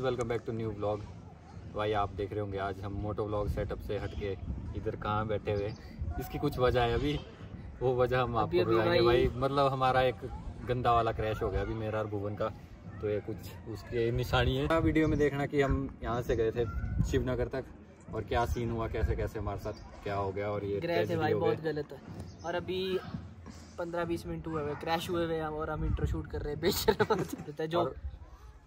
Welcome back to new blog भाई आप देख रहे होंगे आज हम मोटो ब्लॉग सेटअप से हट के इधर कहाँ बैठे हुए इसकी कुछ वजह है अभी। वो वजह हम आपको बताएँगे भाई- भाई। मतलब हमारा एक गंदा वाला क्रैश हो गया अभी मेरा और भुवन का। तो ये कुछ उसकी निशानी है। वीडियो में देखना कि हम यहाँ से गए थे शिवनगर तक और क्या सीन हुआ कैसे कैसे हमारे साथ क्या हो गया और ये थे भाई बहुत गलत है। और अभी पंद्रह बीस मिनट हुए हुए क्रैश हुए हुए और हम इंट्रो शूट कर रहे हैं। बेशरम। जो और-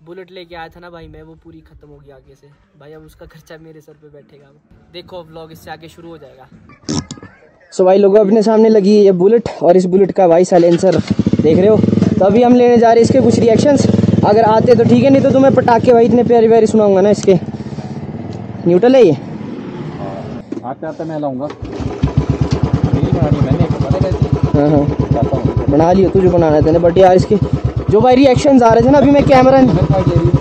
बुलेट लेके आया था ना भाई मैं वो पूरी खत्म होगी आगे से। भाई अब उसका खर्चा मेरे सर पे बैठेगा देखो व्लॉग इससे आगे शुरू हो जाएगा। सो भाई लोगों अपने सामने लगी है ये बुलेट और इस बुलेट का भाई साइलेंसर। देख रहे हो? तो अभी हम लेने जा रहे हैं इसके कुछ रिएक्शंस अगर आते तो ठीक है नहीं तो तुम्हें पटाखे भाई इतने प्यारे प्यारे सुनाऊँगा ना इसके। न्यूट्रल है ये? आते आते मैं लाऊँगा। हाँ हाँ हूँ। बना लियो तुझे बनाना था बट यार इसके जो भाई रिएक्शन आ रहे थे ना, अभी मैं कैमरा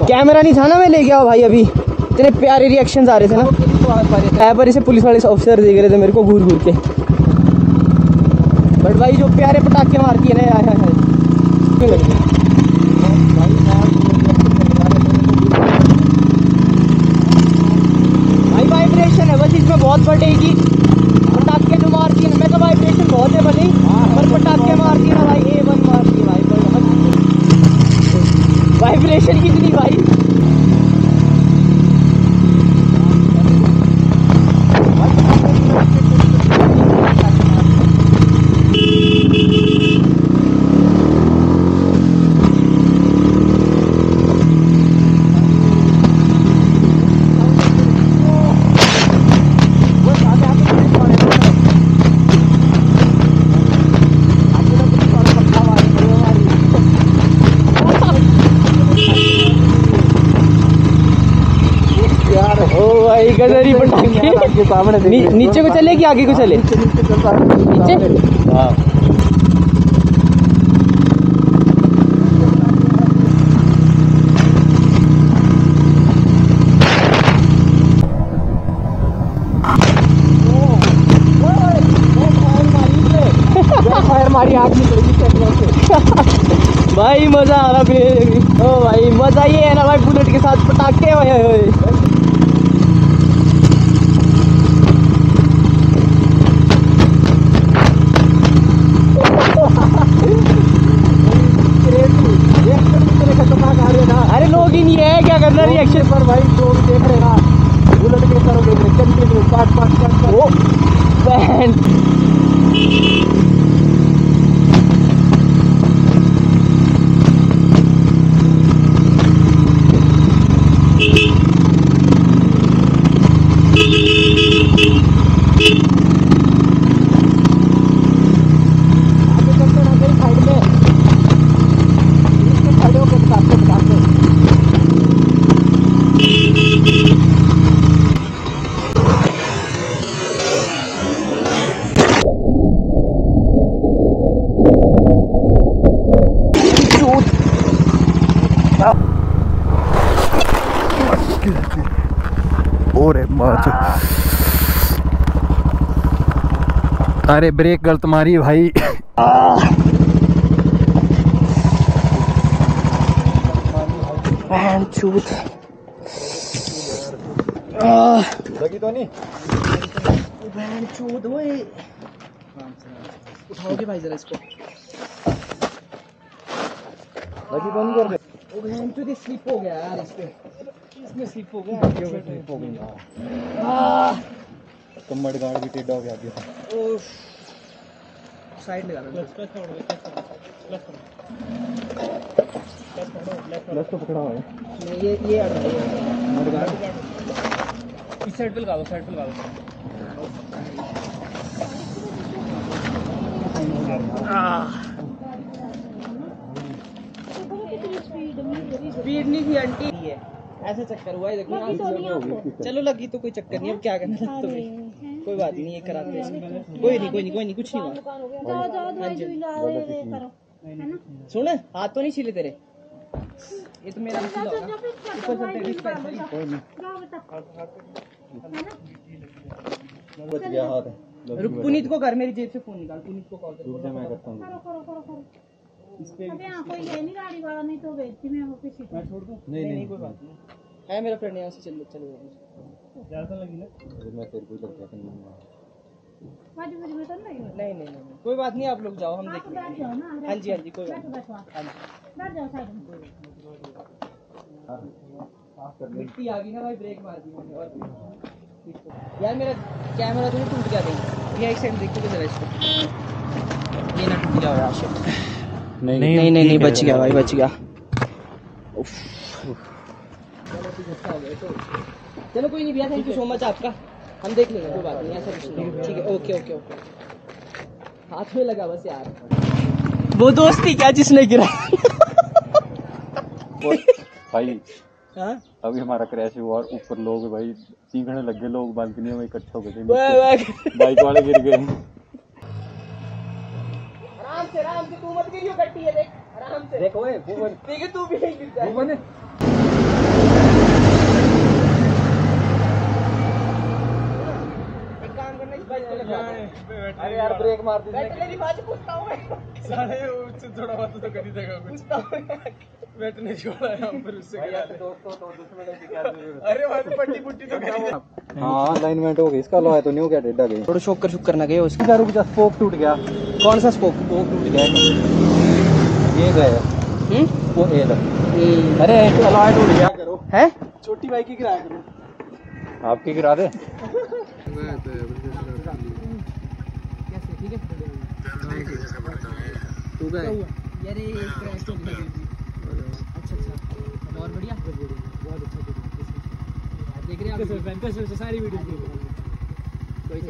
कैमरा नहीं था ना मैं ले गया भाई अभी। इतने प्यारे रिएक्शन आ रहे थे ना। पर इसे पुलिस वाले ऑफिसर देख रहे थे मेरे को घूर घूर के। बट भाई जो प्यारे पटाखे मारती है ना यार हाय हाय भाई वाइब्रेशन है बस इसमें बहुत बढ़ेगी पटाखे जो मारती है ना मैं तो वाइब्रेशन बहुत है भले ही, पर पटाखे मारती है ना भाई ए वन मारती है भाई वाइब्रेशन कितनी भाई यार ओ भाई गजरी पटाखे। सामने नी, नीचे को चले कि आगे को चले? नीचे? फायर मारी आग भाई मज़ा आ रहा ओ भाई मज़ा ये है ना भाई बुलेट के साथ पटाखे। ओए ओए अरे लोग ही नहीं है क्या करना रिएक्शन पर भाई लोग देख रहे ना बुलेट के तरफ़ देख रहे कंटिन्यू पाट पाट पाट ओ बैंड आगे चलते ना कहीं साइड में इसके खड़े होकर बताते बताते माच अरे ब्रेक गलत मारी भाई। लगी तो नहीं? बैंड चूत ओए उठाओगे भाई जरा इसको। लगी तो नहीं कर दे ओ बैंड चूत स्लिप हो गया यार इस पे। इसमें स्लिप हो गया। हो गई आह, कमर गाड़ भी टेढ़ा हो गया आगे उफ। साइड लगा दो। प्लस तो पकड़ा हुआ है। ये ये अड़ रहा है ये है। इस साइड पे लगा दो साइड पे लगा दो। स्पीड नहीं थी आंटी। है ऐसा चक्कर हुआ है देखो चलो लगी तो कोई चक्कर नहीं अब क्या करना तुम्हें कोई बात नहीं ये कराते हैं। कोई नहीं कोई नहीं कोई नहीं कुछ नहीं हुआ। हाँ। सुन हाथ तो नहीं छिले तेरे? ये तो मेरा मसला होगा। ऊपर से तेरी स्पेशल बच गया हाथ। रुक पुनीत को कर मेरी जेब से फ़ोन निकाल पुनीत को कॉल कर जा मैं करता हूँ। अबे यहाँ कोई है नहीं गाड़ी वाला नहीं तो बेचती मैं वो किसी को मैं छोड़ दूँ? नहीं, नहीं। कोई बात नहीं। है मेरा फ्रेंड यहाँ से चल चले जाएँगे। ज़्यादा लगी ना? मैं तेरे को लग गया नहीं नहीं नहीं नहीं कोई बात नहीं आप लोग जाओ हम देख लेंगे हाँ। जी हाँ जी कोई बात नहीं। हाँ जी। मिट्टी आ गई ना भाई ब्रेक मार दी मैंने और। यार मेरा कैमरा तो नहीं टूट गया कहीं ये एक सेकंड देखते तो जरा इसको। ये ना टूट गया यार shit। नहीं नहीं नहीं नहीं बच गया भाई बच गया। चलो कोई नहीं भैया थैंक यू सो मच आपका। हम देख लेंगे कोई बात नहीं ऐसा कुछ नहीं। ठीक है। ओके ओके ओके हाथ में लगा बस यार। वो दोस्ती क्या जिसने गिरा भाई हाँ? अभी हमारा क्रैश हुआ और ऊपर लोग भाई चीखने लग गए लोग बालकनी में इकट्ठे हो गए थे। बाइक वाले गिर गए। आराम से राम से तू मत गिरियो गट्टी है देख। आराम से। देखो ए भुवन है तू भी नहीं गिर जा भुवन एक काम करना इस बाइक को लगा दे। अरे यार ब्रेक मार दी बैठ ले बाद में पूछता हूँ मैं साले उससे थोड़ा बहुत तो कर ही देगा कुछ। हूँ नहीं छोड़ा यहाँ पर उससे क्या दोस्तों तो दुश्मन की क्या ज़रूरत अरे भाई तो पट्टी पुट्टी तो कर हाँ अलाइनमेंट हो गई इसका लॉ है तो न्यू क्या टेढ़ा गई। थोड़ा शोक कर शुक करना गए उसका रुक जा स्पोक टूट गया। कौन सा स्पोक स्पोक टूट गया। ये गए हम्म? वो ए था हम्म। अरे अलॉय टूट गया। करो है? छोटी बाइक ही किराया करो। आपकी गिरा दे। कैसे ठीक है? तू गए। यार ये क्रैश हो गया अच्छा अच्छा। और बढ़िया। बहुत अच्छा देख रहे हैं आप कैसे से सारी वीडियो कोई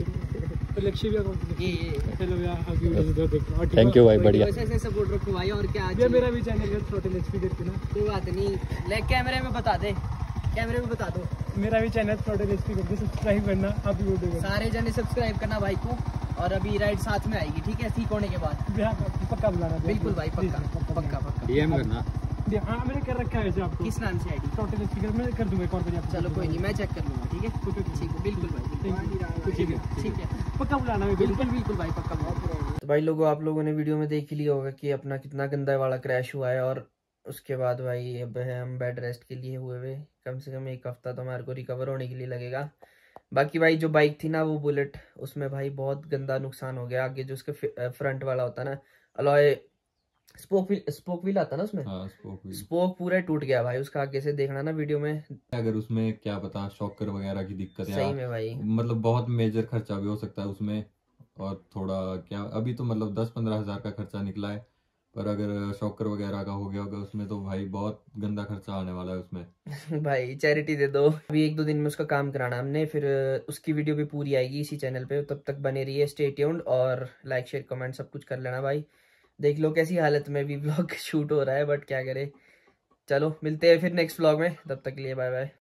तो लक्ष्य भी अकाउंट ये ये। चलो यार अभी वीडियो देखो और ठीक थैंक यू भाई बढ़िया। ऐसे सपोर्ट रखो भाई और क्या ये? मेरा भी चैनल है छोटे एचपी करके ना। कोई बात नहीं। ले कैमरे में बता दे। कैमरे में बता दो। मेरा भी चैनल छोटे एचपी करके सब्सक्राइब करना आप भी वीडियो सारे जने सब्सक्राइब करना भाई को और अभी राइड साथ में आएगी ठीक है? ठीक होने के बाद। पक्का बुलाना बिल्कुल भाई पक्का पक्का पक्का। डीएम करना। हाँ मैंने कर रखा है वैसे आपको। किस नाम से आईडी टोटल स्पीकर मैं कर दूँगा एक और बजे चलो कोई नहीं मैं चेक कर लूँगा ठीक है? ठीक है बिल्कुल भाई बिल्कुल। ठीक है ठीक है। पक्का बुलाना है बिल्कुल। बिल्कुल भाई पक्का बहुत तो भाई लोगों आप लोगों ने वीडियो में देख ही लिया होगा कि अपना कितना गंदा वाला क्रैश हुआ है और उसके बाद भाई अब है हम बेड रेस्ट के लिए हुए हुए। कम से कम एक हफ़्ता तो हमारे को रिकवर होने के लिए लगेगा। बाकी भाई जो बाइक थी ना वो बुलेट उसमें भाई बहुत गंदा नुकसान हो गया। आगे जो उसके फ्रंट वाला होता ना alloy spoke wheel spoke wheel आता ना उसमें? हाँ स्पोक भी स्पोक पूरा टूट गया भाई उसका आगे से देखना ना वीडियो में। अगर उसमें क्या पता शॉकर वगैरह की दिक्कत सही में भाई। मतलब बहुत मेजर खर्चा भी हो सकता है उसमें। और थोड़ा क्या अभी तो मतलब दस पंद्रह हज़ार का खर्चा निकला है। पर अगर शॉकर वगैरह का हो गया होगा, उसमें तो भाई बहुत गंदा खर्चा आने वाला है उसमें। भाई चैरिटी दे दो। अभी एक दो दिन में उसका काम कराना हमने, फिर उसकी वीडियो भी पूरी आएगी इसी चैनल पे। तब तक बने रहिए स्टे ट्यून्ड और लाइक शेयर कमेंट सब कुछ कर लेना भाई। देख लो कैसी हालत में भी ब्लॉग शूट हो रहा है बट क्या करे। चलो, मिलते हैं फिर नेक्स्ट ब्लॉग में। तब तक के लिए बाय बाय